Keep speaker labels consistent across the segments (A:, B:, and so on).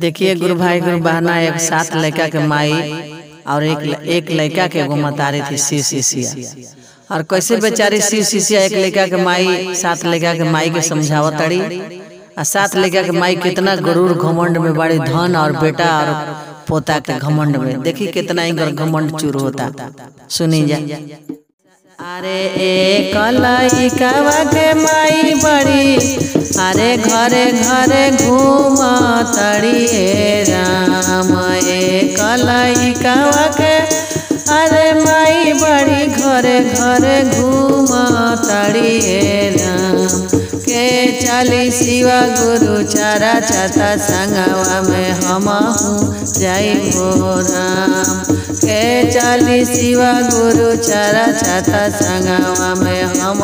A: देखिए गुरु भाई गुरु बहना एक सात लड़का के माई और एक एक लड़का के एगो मतारी थी सी सीसिया और कैसे बेचारी सी सीसिया एक लड़का के माई सात लड़का के माई के समझावत तड़ी और सात लड़का के माई कितना गरूर घमंड में बड़ी धन और बेटा और पोता के घमंड में। देखी कितना इनकर घमंड चूर होता। सुनी जा। अरे ए लइकावा के माई बड़ी, अरे घरे घरे घूम तड़ी राम। एक लइकावा के अरे माई बड़ी, घरे घरे घूम के चली शिवा गुरु चारा चाता संगवा में हम जय हो राम। के चली शिवा गुरु चारा चाता संगवा में हम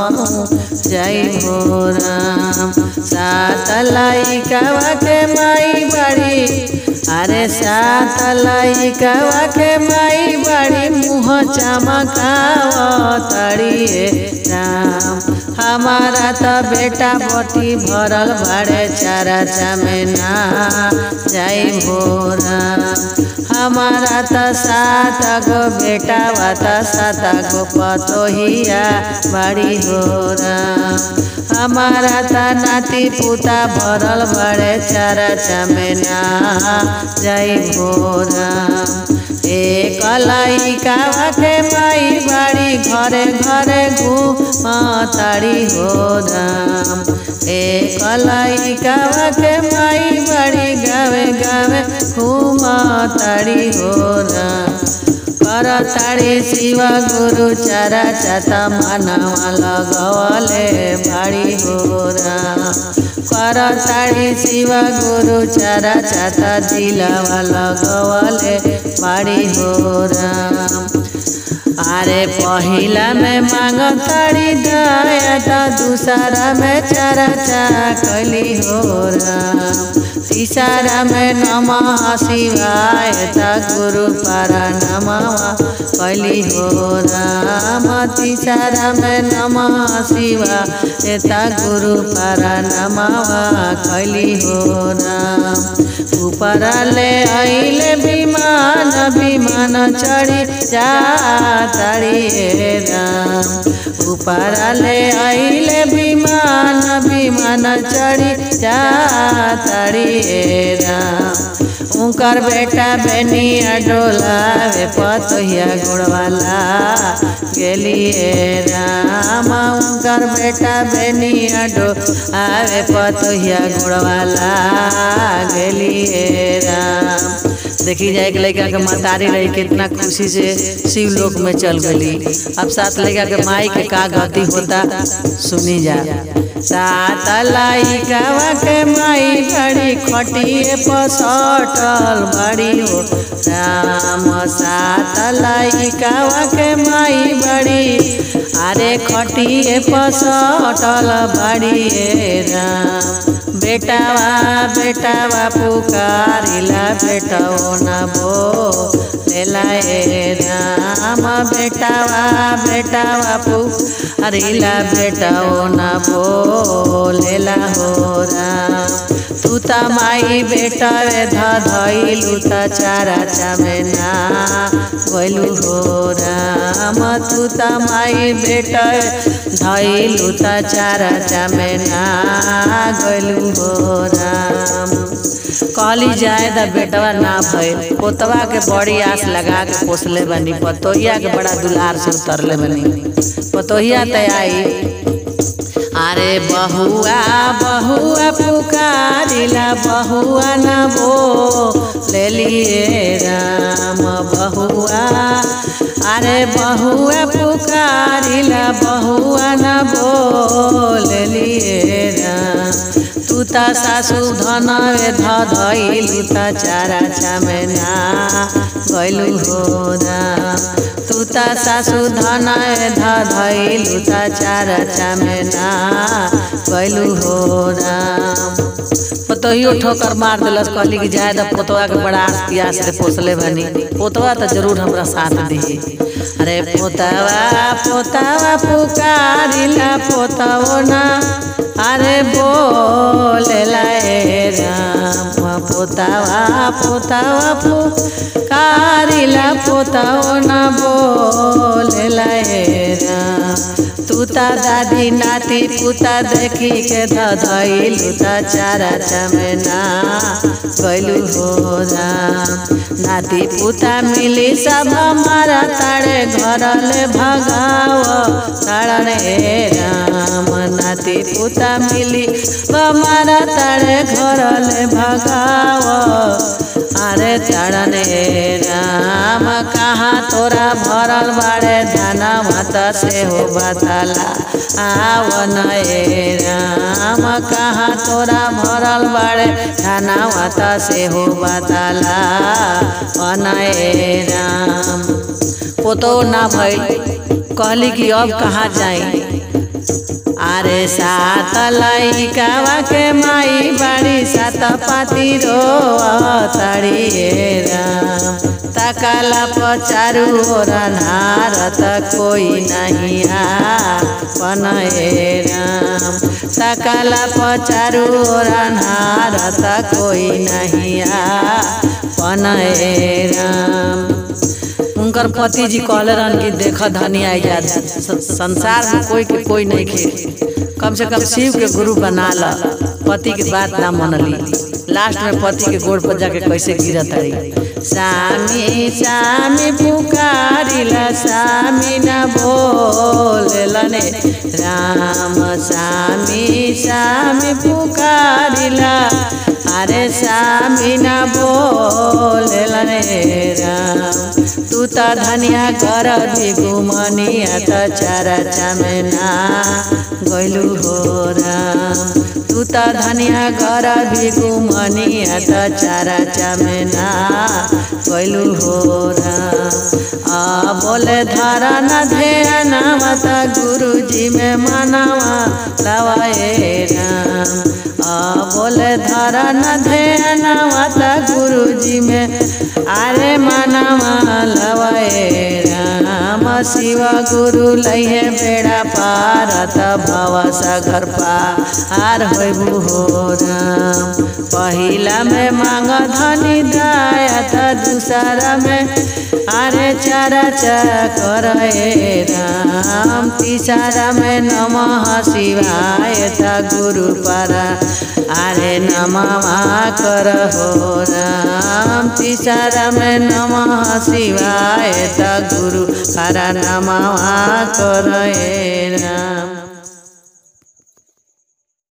A: जय हो राम। सात लइकावा के माई बड़ी, अरे सात लइकावा के माई बड़ी, मुँह चमकाव तड़िए राम। हमारा तो बेटा बोटी भरल भरे चारा चमेना जाई भोरा। हमारा तो सात गो बेटा बता सात गो पतोहिया बड़ी होरा हमारा तो नाती पुता भरल भरे चारा चमेना जाई भोरा। एक लइकावा के माई बाड़ी, घरे घरे घूम ताड़ी हो राम एक लइकावा के माई बाड़ी, गावे गावे घूम ताड़ी हो राम कर ताड़ी शिव गुरु चरा चाता मनवा लगवले बाड़ी हो राम कर ताड़ी शिव गुरु चरा चाता दिलवा लगवले बाड़ी हो राम। अरे पहला में मांग ताड़ी दया दूसरा में चारा चाकली हो राम। में नमः शिवाय गुरु पारा नमः कली हो राम, तीसरा में नमः शिवाय गुरु पारा नमः कली हो राम, ऊपर ले विमान विमान चढ़ी जा ताड़िए राम। ऊपर ले आइले विमान विमान चढ़ी जा ताड़िए राम। उनकर बेटा बेनिया डोलावे, पतोहिया गुड़वाला गेलिए राम। उनकर बेटा बेनिया डो आवे पतोहिया गुड़वाला गेलिए देखी जाए कि लड़का के मतारी रही, कितना खुशी से शिव लोक में चल गई अब सात लड़का के माई के का गति होता, सुनी जा। सात लड़का के माई बड़ी खटिए पसटल बड़ी हो। राम, सात लड़का के माई बड़ी अरे खटिए पसटल बड़ी राम। बेटावा बेटावा पुकारिला बेटो न बो। लेला ए राम बेटावा बेटावा पुकारिला बेटो न बो लेला हो राम। तू त माई बेटा धइलु त चारा चमेना गइलु हो राम, तू त माई बेटा धइलु त चारा चमेना गइलु हो राम। कहली जाए द बेटवा ना भइल। पोतवा के बड़ी आस लगा के पोसले बनी। पतोहिया के बड़ा दुलार से उतरले बनी। पतोहिया आई। अरे बहुआ बहुआ पुकारिला, बहुआ न बो ले लिए राम। बहुआ, अरे बहुआ पुकारिला, बहुआ न बो लिए राम। तू त सासु धन धइलु त चारा चमेना। गइलु हो राम तू सासु धन धइलु त चारा चमेना। गइलु हो राम पतोहियो ठोकर मार दिलस, कहली कि जाए पोतवा के बड़ा आस पियास से पोसले बनी पोतवा तो ज़रूर हमरा साथ दी। अरे पोतावा पोतावा पुकारिला, पोतवो ना। अरे बोल लाए राम, पोतावा पोतावा पुकारिला पोताओ न। बोलेला हे राम तू ता दादी नाती पुता देखी के ता चारा चमेना गइलू हो राम नाती पुता मिली सब हमारा तारे घर ले भगाव ताड़े राम। नाती पुता मिली हमारा तारे घर ले भगाव। अरे चढ़ने राम कहाँ, तोरा भरल बाड़े धना मत से हो बताला आवन राम कहाँ, तोरा भरल बाड़े धना मत से हो बताला राम। पोतो ना भई, कहली कि अब कहाँ जाई अरे सात लइकावा के माई बाड़ी सात पाती रो तड़ी राम। तकाला पचारू नारत कोई नहीं आपन राम। तकाला पचारू उनकर पति जी कहले रहन कि देख धनी आई जा संसार में कोई के कोई नहीं खे कम से कम शिव के गुरु बना ल, पति के बात ना मनली। लास्ट में पति के गोड़ पर जाके कैसे गिरत रही सामी सामी पुकारिला, सामी न बोलने राम, सामी सामी पुकारिला। तू त धनिया कर घुमनिया त चारा चमेना, गइलू हो राम तू त धनिया घर घुमनिया त चारा चमेना, गइलू हो राम आ बोले धरा न ध्यान मत गुरु जी में मनावा लवाए राम। बोले धारा न गुरु जी में। आरे मनवा लवाए शिव गुरु लइहे बेड़ा पार त भव सागर पार होइबू हो राम पहिला में मांग धनी दाया दूसरा में अरे चारा चकर राम। तीसरा में नम शिवाय त गुरु परा अरे नमः कर हो राम। तीसरा में नम शिवाय त गुरु परा नमः कर राम